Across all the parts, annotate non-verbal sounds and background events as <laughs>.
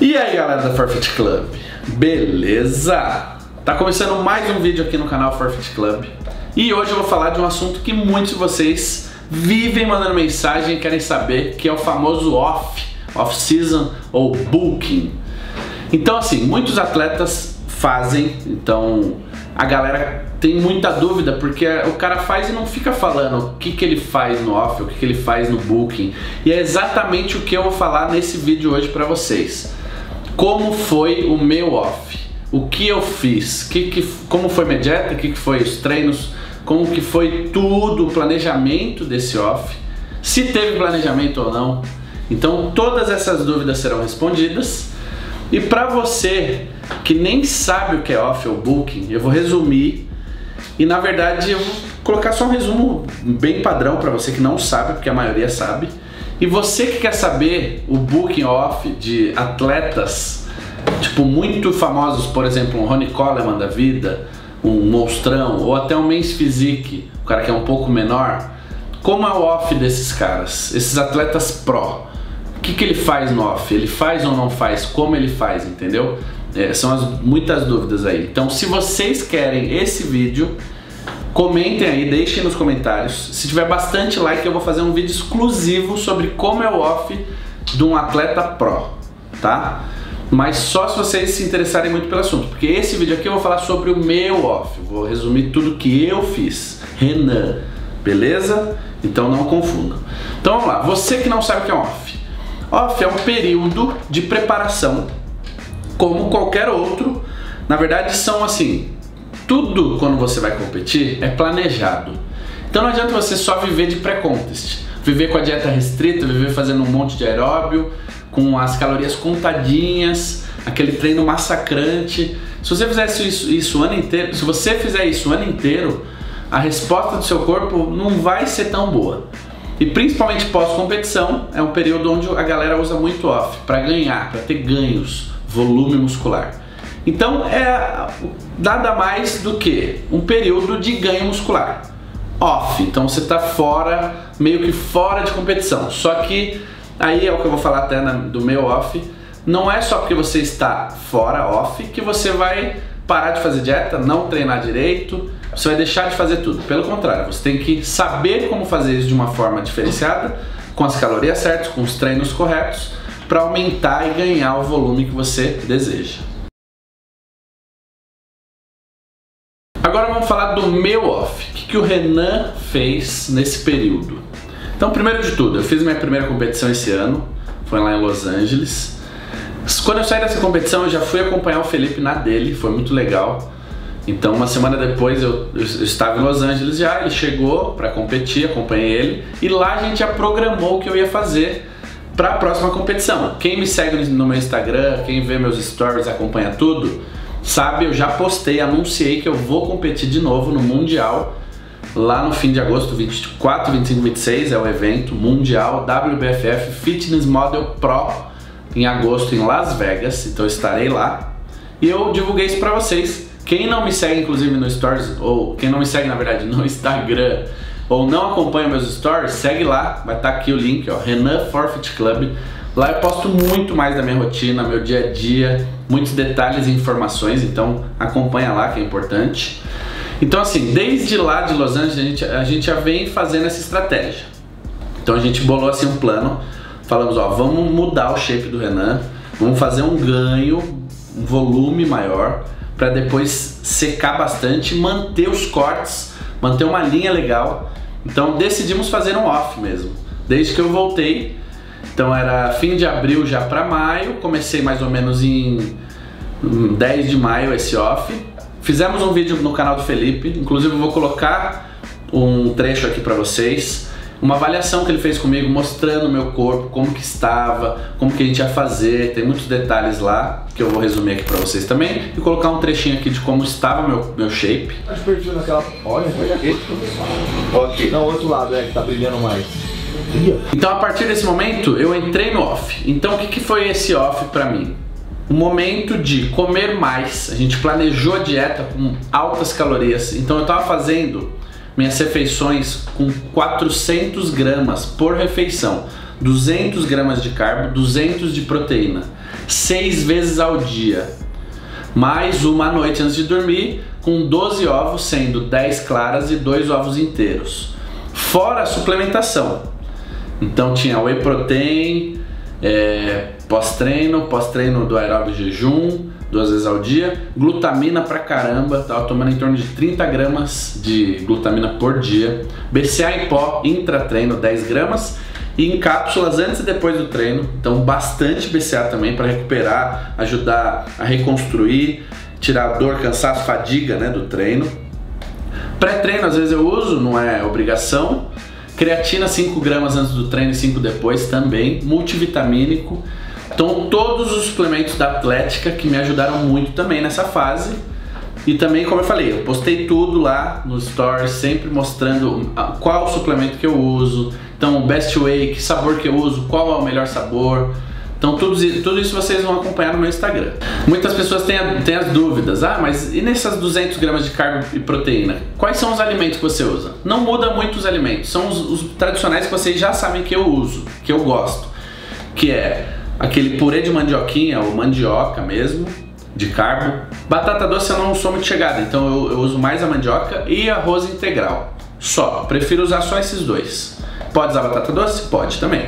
E aí galera da Forfeit Club, beleza? Tá começando mais um vídeo aqui no canal Forfeit Club e hoje eu vou falar de um assunto que muitos de vocês vivem mandando mensagem e querem saber, que é o famoso off, off-season ou booking. Então assim, muitos atletas fazem, então a galera tem muita dúvida porque o cara faz e não fica falando o que, que ele faz no off, o que, que ele faz no booking. E é exatamente o que eu vou falar nesse vídeo hoje para vocês como foi o meu off, o que eu fiz, que, que, como foi minha dieta, o que, que foi os treinos, como que foi tudo, o planejamento desse off, se teve planejamento ou não. Então todas essas dúvidas serão respondidas. E para você que nem sabe o que é off ou booking, eu vou resumir. E na verdade eu vou colocar só um resumo bem padrão para você que não sabe, porque a maioria sabe e você que quer saber o booking off de atletas, tipo, muito famosos, por exemplo, um Ronnie Coleman da vida, um monstrão, ou até um Men's Physique, o cara que é um pouco menor, como é o off desses caras, esses atletas pró? O que, que ele faz no off? Ele faz ou não faz? Como ele faz, entendeu? É, são as, muitas dúvidas aí. Então, se vocês querem esse vídeo, Comentem aí, deixem nos comentários. Se tiver bastante like, eu vou fazer um vídeo exclusivo sobre como é o off de um atleta pro, tá? Mas só se vocês se interessarem muito pelo assunto, porque esse vídeo aqui eu vou falar sobre o meu off. Vou resumir tudo que eu fiz. Renan, beleza? Então não confundam. Então vamos lá, você que não sabe o que é off. Off é um período de preparação, como qualquer outro. Na verdade, são assim, tudo quando você vai competir é planejado. Então não adianta você só viver de pré-contest. Viver com a dieta restrita, viver fazendo um monte de aeróbio, com as calorias contadinhas, aquele treino massacrante. Se você fizesse isso, isso o ano inteiro, se você fizer isso o ano inteiro, a resposta do seu corpo não vai ser tão boa. E principalmente pós-competição, é um período onde a galera usa muito off para ganhar, para ter ganhos, volume muscular. Então é nada mais do que um período de ganho muscular. Off, então você está fora, meio que fora de competição. Só que aí é o que eu vou falar até na, do meu off. Não é só porque você está fora off que você vai parar de fazer dieta, não treinar direito, você vai deixar de fazer tudo. Pelo contrário, você tem que saber como fazer isso de uma forma diferenciada, com as calorias certas, com os treinos corretos, para aumentar e ganhar o volume que você deseja. Agora vamos falar do meu off. O que, que o Renan fez nesse período? Então, primeiro de tudo, eu fiz minha primeira competição esse ano, foi lá em Los Angeles. Quando eu saí dessa competição, eu já fui acompanhar o Felipe na dele, foi muito legal. Então, uma semana depois, eu, eu estava em Los Angeles já, ele chegou para competir, acompanhei ele, e lá a gente já programou o que eu ia fazer para a próxima competição. Quem me segue no meu Instagram, quem vê meus stories, acompanha tudo, sabe, eu já postei, anunciei que eu vou competir de novo no Mundial lá no fim de agosto, 24, 25, 26 é o evento mundial WBFF Fitness Model Pro em agosto em Las Vegas, então estarei lá. E eu divulguei isso para vocês. Quem não me segue inclusive no Stories ou quem não me segue na verdade no <laughs> Instagram ou não acompanha meus stories, segue lá, vai estar tá aqui o link, ó, Renan Forfeit Club. Lá eu posto muito mais da minha rotina, meu dia a dia, muitos detalhes e informações, então acompanha lá que é importante. Então assim, desde lá de Los Angeles a gente, a gente já vem fazendo essa estratégia. Então a gente bolou assim um plano, falamos ó, vamos mudar o shape do Renan, vamos fazer um ganho, um volume maior, para depois secar bastante, manter os cortes, manter uma linha legal. Então decidimos fazer um off mesmo. Desde que eu voltei, então era fim de abril já para maio, comecei mais ou menos em 10 de maio esse off. Fizemos um vídeo no canal do Felipe, inclusive eu vou colocar um trecho aqui para vocês, uma avaliação que ele fez comigo mostrando o meu corpo, como que estava, como que a gente ia fazer, tem muitos detalhes lá que eu vou resumir aqui para vocês também e colocar um trechinho aqui de como estava meu meu shape. Acho que naquela, olha, olha aqui. Não, outro lado é que tá brilhando mais. Então a partir desse momento eu entrei no off. Então o que, que foi esse off para mim? O momento de comer mais. A gente planejou a dieta com altas calorias. Então eu tava fazendo minhas refeições com 400 gramas por refeição. 200 gramas de carbo, 200 de proteína. seis vezes ao dia, mais uma noite antes de dormir, com 12 ovos, sendo 10 claras e 2 ovos inteiros. Fora a suplementação. Então tinha whey protein, é, pós-treino, pós-treino do aeróbio jejum, duas vezes ao dia, glutamina pra caramba, tava tomando em torno de 30 gramas de glutamina por dia, BCA em pó, intratreino 10 gramas e em cápsulas antes e depois do treino, então bastante BCA também para recuperar, ajudar a reconstruir, tirar dor, cansaço, fadiga né, do treino. Pré-treino às vezes eu uso, não é obrigação. Creatina 5 gramas antes do treino e 5 depois também, multivitamínico. Então todos os suplementos da Atlética que me ajudaram muito também nessa fase. E também, como eu falei, eu postei tudo lá no Stories, sempre mostrando qual o suplemento que eu uso, então Best Way, que sabor que eu uso, qual é o melhor sabor. Então tudo, tudo isso vocês vão acompanhar no meu Instagram. Muitas pessoas têm, têm as dúvidas, ah, mas e nessas 200 gramas de carbo e proteína? Quais são os alimentos que você usa? Não muda muito os alimentos, são os, os tradicionais que vocês já sabem que eu uso, que eu gosto. Que é aquele purê de mandioquinha ou mandioca mesmo, de carbo. Batata doce eu não sou muito chegada, então eu, eu uso mais a mandioca e arroz integral. Só, prefiro usar só esses dois. Pode usar batata doce? Pode também.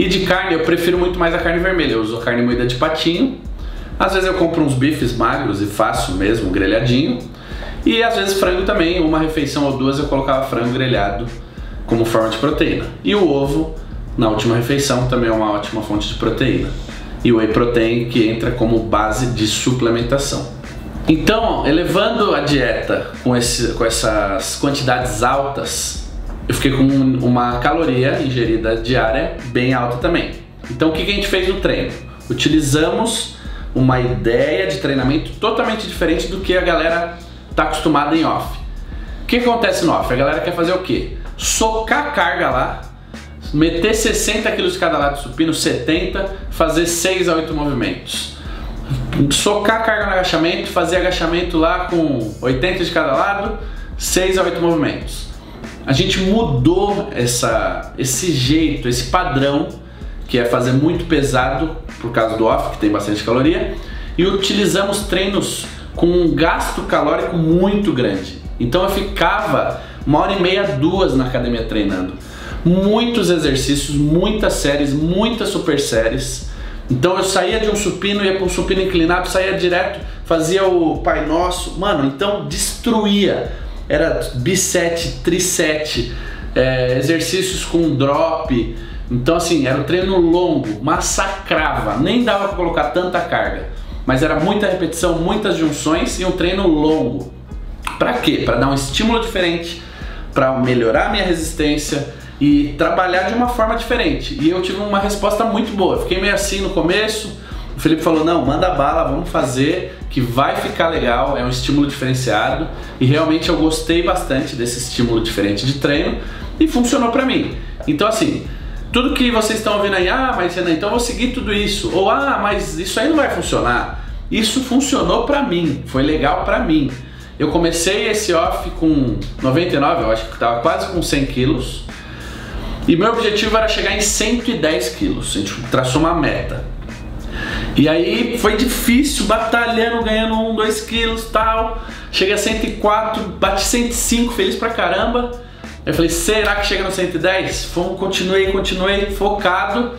E de carne eu prefiro muito mais a carne vermelha, eu uso carne moída de patinho. Às vezes eu compro uns bifes magros e faço mesmo grelhadinho. E às vezes frango também, uma refeição ou duas eu colocava frango grelhado como forma de proteína. E o ovo na última refeição, também é uma ótima fonte de proteína. E o whey protein que entra como base de suplementação. Então, elevando a dieta com, esse, com essas quantidades altas, eu fiquei com uma caloria ingerida diária bem alta também. Então, o que a gente fez no treino? Utilizamos uma ideia de treinamento totalmente diferente do que a galera está acostumada em off. O que acontece no off? A galera quer fazer o quê? Socar a carga lá meter 60 kg de cada lado do supino, 70, fazer 6 a 8 movimentos. Socar a carga no agachamento, fazer agachamento lá com 80 de cada lado, 6 a 8 movimentos. A gente mudou essa, esse jeito, esse padrão, que é fazer muito pesado por causa do off, que tem bastante caloria, e utilizamos treinos com um gasto calórico muito grande. Então eu ficava uma hora e meia, duas na academia treinando muitos exercícios, muitas séries, muitas super séries. Então eu saía de um supino, ia para um supino inclinado, saía direto, fazia o Pai Nosso, mano, então destruía. Era bisete, trisete, é, exercícios com drop. Então assim, era um treino longo, massacrava, nem dava para colocar tanta carga. Mas era muita repetição, muitas junções e um treino longo. Para quê? Para dar um estímulo diferente, para melhorar minha resistência, e trabalhar de uma forma diferente. E eu tive uma resposta muito boa. Fiquei meio assim no começo. O Felipe falou: "Não, manda bala, vamos fazer, que vai ficar legal, é um estímulo diferenciado". E realmente eu gostei bastante desse estímulo diferente de treino e funcionou para mim. Então assim, tudo que vocês estão ouvindo aí, ah, mas Renan, então eu vou seguir tudo isso. Ou ah, mas isso aí não vai funcionar. Isso funcionou para mim, foi legal para mim. Eu comecei esse off com 99, eu acho que estava quase com 100 quilos. E meu objetivo era chegar em 110 quilos. A gente traçou uma meta. E aí foi difícil, batalhando, ganhando 1, 2 quilos tal. Cheguei a 104, bati 105, feliz pra caramba. Eu falei, será que chega no 110? Fomos, continuei, continuei, focado.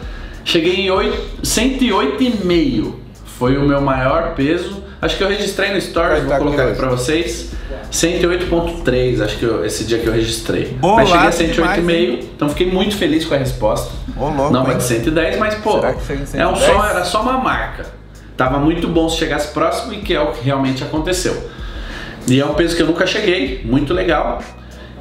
Cheguei em 8, 108,5. Foi o meu maior peso. Acho que eu registrei no Stories, vou colocar aqui pra vocês. 108.3, acho que eu, esse dia que eu registrei. mas cheguei a 108,5, então fiquei muito feliz com a resposta. Oh, louco, Não vai de 110, mas pô, é um só, era só uma marca. Tava muito bom se chegasse próximo e que é o que realmente aconteceu. E é um peso que eu nunca cheguei, muito legal.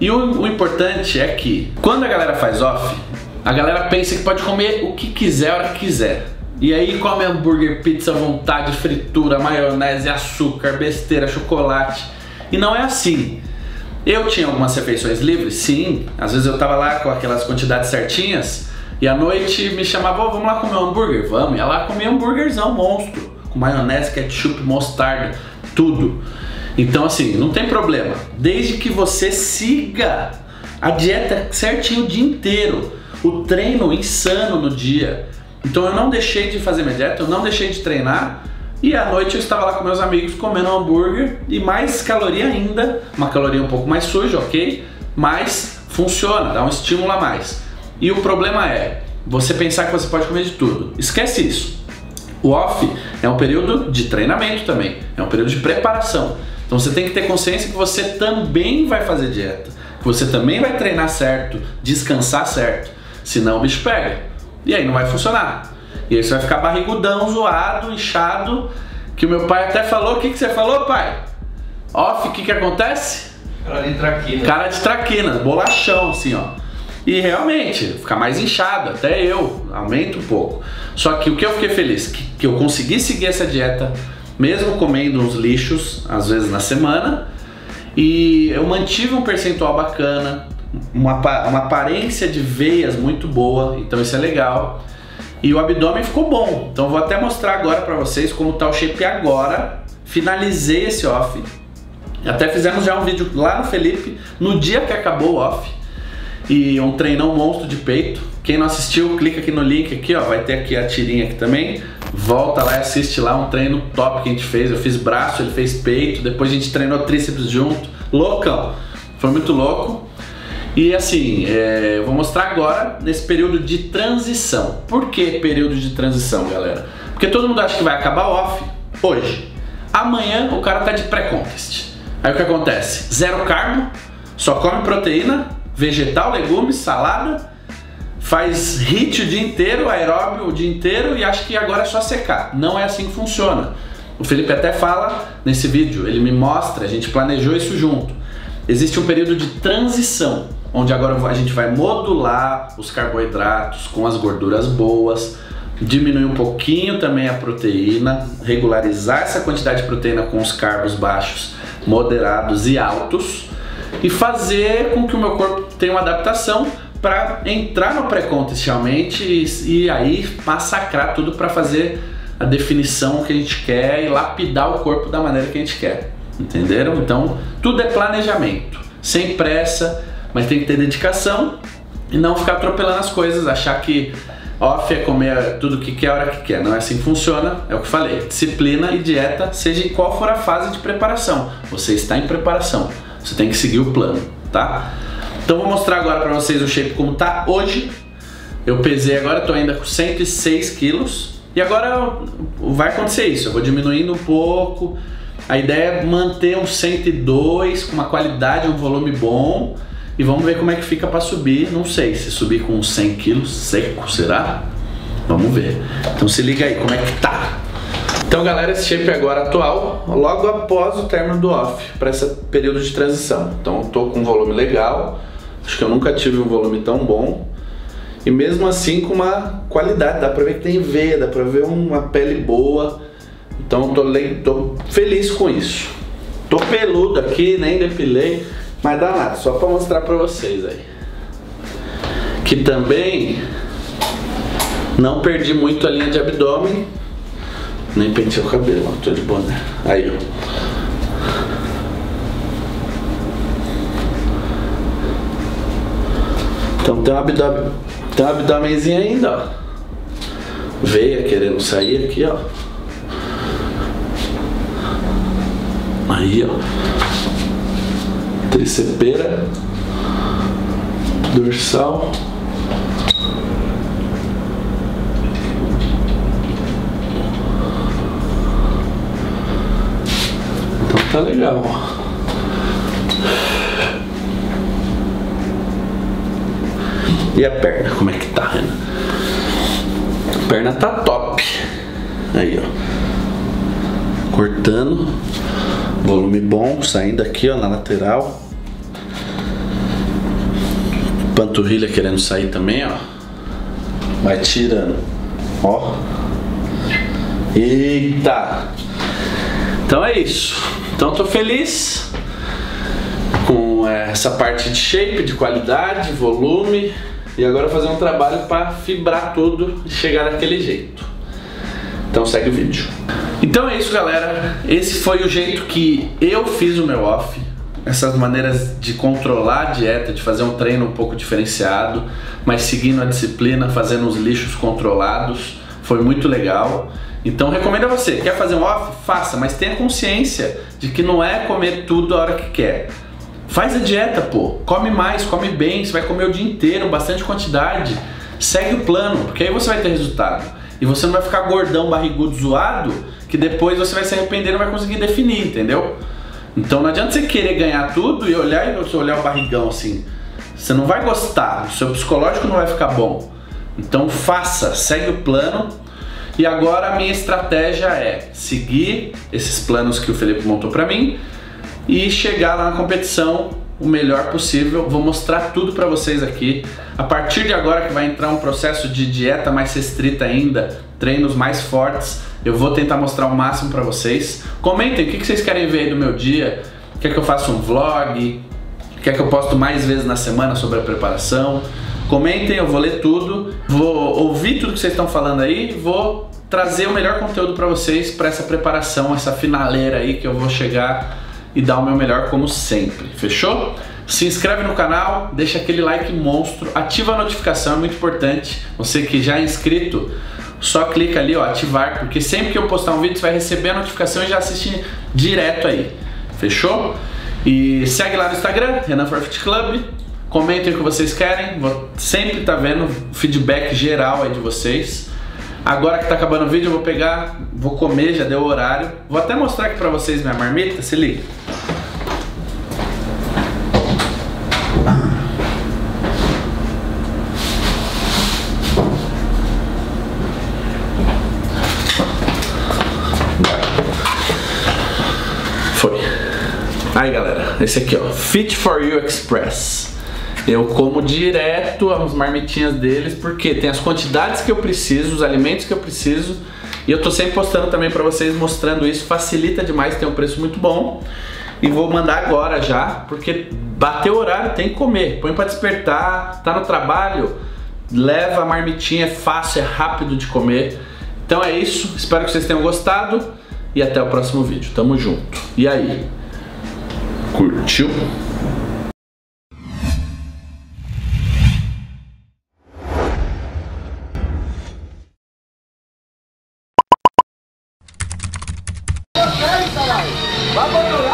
E o, o importante é que quando a galera faz off, a galera pensa que pode comer o que quiser a hora que quiser. E aí come hambúrguer, pizza à vontade, fritura, maionese, açúcar, besteira, chocolate. E não é assim. Eu tinha algumas refeições livres, sim. Às vezes eu tava lá com aquelas quantidades certinhas e à noite me chamava, oh, vamos lá comer um hambúrguer? Vamos. Ia lá comer hambúrguerzão monstro, com maionese, ketchup, mostarda, tudo. Então assim, não tem problema. Desde que você siga a dieta certinho o dia inteiro. O treino insano no dia. Então eu não deixei de fazer minha dieta, eu não deixei de treinar. E à noite eu estava lá com meus amigos comendo hambúrguer e mais caloria ainda, uma caloria um pouco mais suja, ok? Mas funciona, dá um estímulo a mais. E o problema é você pensar que você pode comer de tudo. Esquece isso. O off é um período de treinamento também, é um período de preparação. Então você tem que ter consciência que você também vai fazer dieta, que você também vai treinar certo, descansar certo, senão o bicho pega. E aí não vai funcionar. E aí você vai ficar barrigudão, zoado, inchado, que o meu pai até falou, o que, que você falou, pai? Off, o que, que acontece? Cara de traquina. Cara de traquina, bolachão assim, ó. E realmente, ficar mais inchado, até eu, aumenta um pouco. Só que o que eu fiquei feliz, que, que eu consegui seguir essa dieta, mesmo comendo uns lixos, às vezes na semana, e eu mantive um percentual bacana, uma, uma aparência de veias muito boa, então isso é legal. E o abdômen ficou bom, então vou até mostrar agora para vocês como tá o shape agora. Finalizei esse off, até fizemos já um vídeo lá no Felipe, no dia que acabou o off e um treinão monstro de peito. Quem não assistiu, clica aqui no link aqui, ó, vai ter aqui a tirinha aqui também. Volta lá e assiste lá um treino top que a gente fez. Eu fiz braço, ele fez peito, depois a gente treinou tríceps junto. Loucão. Foi muito louco. E assim, é, eu vou mostrar agora nesse período de transição. Por que período de transição, galera? Porque todo mundo acha que vai acabar off hoje. Amanhã o cara tá de pré-contest. Aí o que acontece? Zero carbo, só come proteína vegetal, legumes, salada, faz hit o dia inteiro, aeróbio o dia inteiro e acha que agora é só secar. Não é assim que funciona. O Felipe até fala nesse vídeo, ele me mostra, a gente planejou isso junto. Existe um período de transição, onde agora a gente vai modular os carboidratos com as gorduras boas, diminuir um pouquinho também a proteína, regularizar essa quantidade de proteína com os carbos baixos, moderados e altos e fazer com que o meu corpo tenha uma adaptação para entrar no pré-contest realmente e, e aí massacrar tudo para fazer a definição que a gente quer e lapidar o corpo da maneira que a gente quer. Entenderam? Então, tudo é planejamento, sem pressa, mas tem que ter dedicação e não ficar atropelando as coisas, achar que off é comer tudo que quer, a hora que quer. Não é assim que funciona, é o que falei. Disciplina e dieta, seja em qual for a fase de preparação. Você está em preparação. Você tem que seguir o plano, tá? Então vou mostrar agora para vocês o shape como tá hoje. Eu pesei agora, tô ainda com 106 quilos. E agora vai acontecer isso, eu vou diminuindo um pouco. A ideia é manter um 102 com uma qualidade, um volume bom. E vamos ver como é que fica para subir. Não sei, se subir com 100 quilos seco, será? Vamos ver. Então se liga aí, como é que tá? Então, galera, esse shape agora atual, logo após o término do off, para esse período de transição. Então, estou com um volume legal, acho que eu nunca tive um volume tão bom. E mesmo assim com uma qualidade, dá pra ver que tem veia, dá pra ver uma pele boa. Então tô, tô feliz com isso. Tô peludo aqui, nem depilei, mas dá nada, só pra mostrar pra vocês aí. Que também não perdi muito a linha de abdômen, nem pentei o cabelo, ó, tô de boné. Aí, ó. Então tem um abdômen, tem um abdômenzinho ainda, ó. Veia querendo sair aqui, ó. Aí, ó. Tricepeira. Dorsal. tá legal. E a perna, como é que tá, Renan? A perna tá top. Aí, ó. Cortando. Volume bom, saindo aqui, ó, na lateral. Panturrilha querendo sair também, ó. Vai tirando. Ó. Eita! Então é isso. Então tô feliz com é, essa parte de shape, de qualidade, volume e agora fazer um trabalho para fibrar tudo e chegar daquele jeito. Então segue o vídeo. Então é isso, galera. Esse foi o jeito que eu fiz o meu off. essas maneiras de controlar a dieta, de fazer um treino um pouco diferenciado, mas seguindo a disciplina, fazendo os lixos controlados. Foi muito legal. Então recomendo a você, quer fazer um off? Faça, mas tenha consciência de que não é comer tudo a hora que quer. Faz a dieta, pô. Come mais, come bem, você vai comer o dia inteiro, bastante quantidade. Segue o plano, porque aí você vai ter resultado. E você não vai ficar gordão, barrigudo, zoado, que depois você vai se arrepender e não vai conseguir definir, entendeu? Então não adianta você querer ganhar tudo e olhar e olhar o barrigão assim. Você não vai gostar, o seu psicológico não vai ficar bom. Então faça, segue o plano. E agora a minha estratégia é seguir esses planos que o Felipe montou para mim e chegar lá na competição o melhor possível. Vou mostrar tudo para vocês aqui. A partir de agora que vai entrar um processo de dieta mais restrita ainda, treinos mais fortes, eu vou tentar mostrar o máximo para vocês. Comentem o que vocês querem ver aí do meu dia. Quer que eu faça um vlog? Quer que eu posto mais vezes na semana sobre a preparação? Comentem, eu vou ler tudo, vou ouvir tudo que vocês estão falando aí, vou trazer o melhor conteúdo para vocês para essa preparação, essa finaleira aí que eu vou chegar e dar o meu melhor como sempre. Fechou? Se inscreve no canal, deixa aquele like monstro, ativa a notificação, é muito importante. Você que já é inscrito, só clica ali, ó, ativar, porque sempre que eu postar um vídeo você vai receber a notificação e já assiste direto aí. Fechou? E segue lá no Instagram, Renan Forfeit Club. Comentem o que vocês querem. Vou sempre estar tá vendo feedback geral aí de vocês. Agora que tá acabando o vídeo, eu vou pegar, vou comer, já deu o horário. Vou até mostrar aqui pra vocês minha marmita, se liga. Foi. Aí galera, esse aqui ó, Fit for You Express. Eu como direto as marmitinhas deles, porque tem as quantidades que eu preciso, os alimentos que eu preciso. E eu tô sempre postando também para vocês, mostrando isso. Facilita demais, tem um preço muito bom. E vou mandar agora já, porque bateu o horário, tem que comer. Põe para despertar, tá no trabalho, leva a marmitinha, é fácil, é rápido de comer. Então é isso, espero que vocês tenham gostado e até o próximo vídeo. Tamo junto. E aí? Curtiu?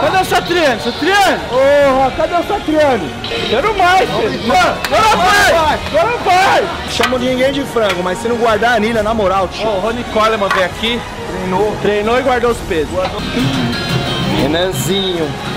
Cadê o Satriano? Satriano? Porra, cadê o Satriano? Quero mais, filho. Agora vai! Agora vai! Chamo ninguém de frango, mas se não guardar a anilha, na moral, tio. o Rony Coleman veio aqui, Treinou. treinou e guardou os pesos. Renanzinho.